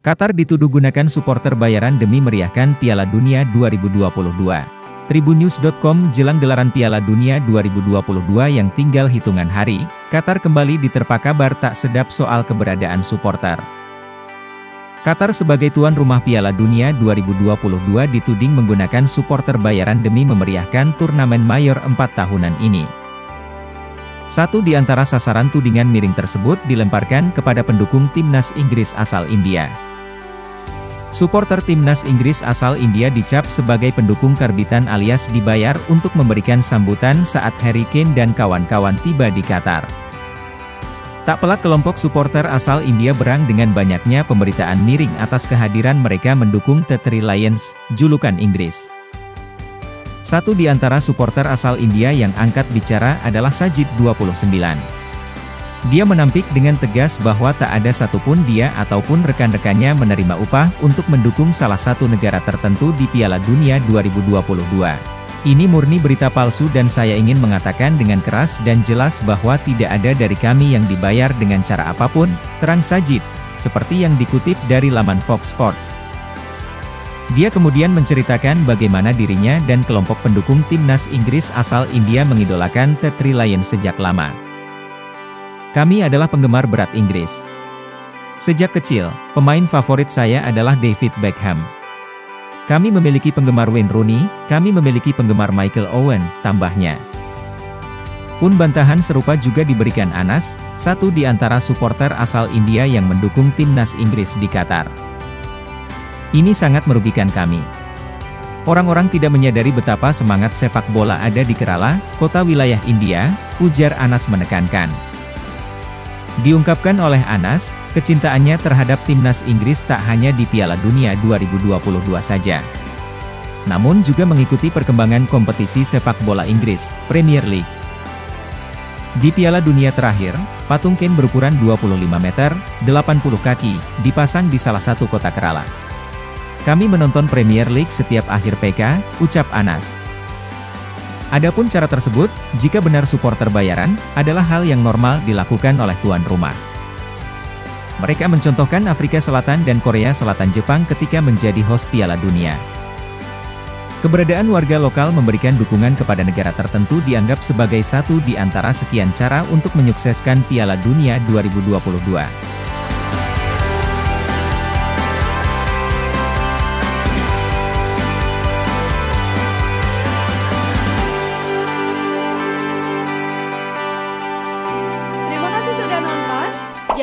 Qatar dituduh gunakan supporter bayaran demi meriahkan Piala Dunia 2022. Tribunnews.com jelang gelaran Piala Dunia 2022 yang tinggal hitungan hari, Qatar kembali diterpa kabar tak sedap soal keberadaan supporter. Qatar sebagai tuan rumah Piala Dunia 2022 dituding menggunakan supporter bayaran demi memeriahkan turnamen mayor 4 tahunan ini. Satu di antara sasaran tudingan miring tersebut dilemparkan kepada pendukung timnas Inggris asal India. Supporter timnas Inggris asal India dicap sebagai pendukung karbitan alias dibayar untuk memberikan sambutan saat Harry Kane dan kawan-kawan tiba di Qatar. Tak pelak kelompok supporter asal India berang dengan banyaknya pemberitaan miring atas kehadiran mereka mendukung The Three Lions, julukan Inggris. Satu di antara supporter asal India yang angkat bicara adalah Sajid 29. Dia menampik dengan tegas bahwa tak ada satupun dia ataupun rekan-rekannya menerima upah untuk mendukung salah satu negara tertentu di Piala Dunia 2022. Ini murni berita palsu dan saya ingin mengatakan dengan keras dan jelas bahwa tidak ada dari kami yang dibayar dengan cara apa pun, terang Sajid, seperti yang dikutip dari laman Fox Sports. Dia kemudian menceritakan bagaimana dirinya dan kelompok pendukung timnas Inggris asal India mengidolakan The Three Lions sejak lama. Kami adalah penggemar berat Inggris. Sejak kecil, pemain favorit saya adalah David Beckham. Kami memiliki penggemar Wayne Rooney, kami memiliki penggemar Michael Owen, tambahnya. Pun bantahan serupa juga diberikan Anas, satu di antara supporter asal India yang mendukung timnas Inggris di Qatar. Ini sangat merugikan kami. Orang-orang tidak menyadari betapa semangat sepak bola ada di Kerala, kota wilayah India, ujar Anas menekankan. Diungkapkan oleh Anas, kecintaannya terhadap timnas Inggris tak hanya di Piala Dunia 2022 saja. Namun juga mengikuti perkembangan kompetisi sepak bola Inggris, Premier League. Di Piala Dunia terakhir, patung Kane berukuran 25 meter, 80 kaki, dipasang di salah satu kota Kerala. Kami menonton Premier League setiap akhir PK, ucap Anas. Adapun cara tersebut, jika benar supporter bayaran, adalah hal yang normal dilakukan oleh tuan rumah. Mereka mencontohkan Afrika Selatan dan Korea Selatan Jepang ketika menjadi host Piala Dunia. Keberadaan warga lokal memberikan dukungan kepada negara tertentu dianggap sebagai satu di antara sekian cara untuk menyukseskan Piala Dunia 2022.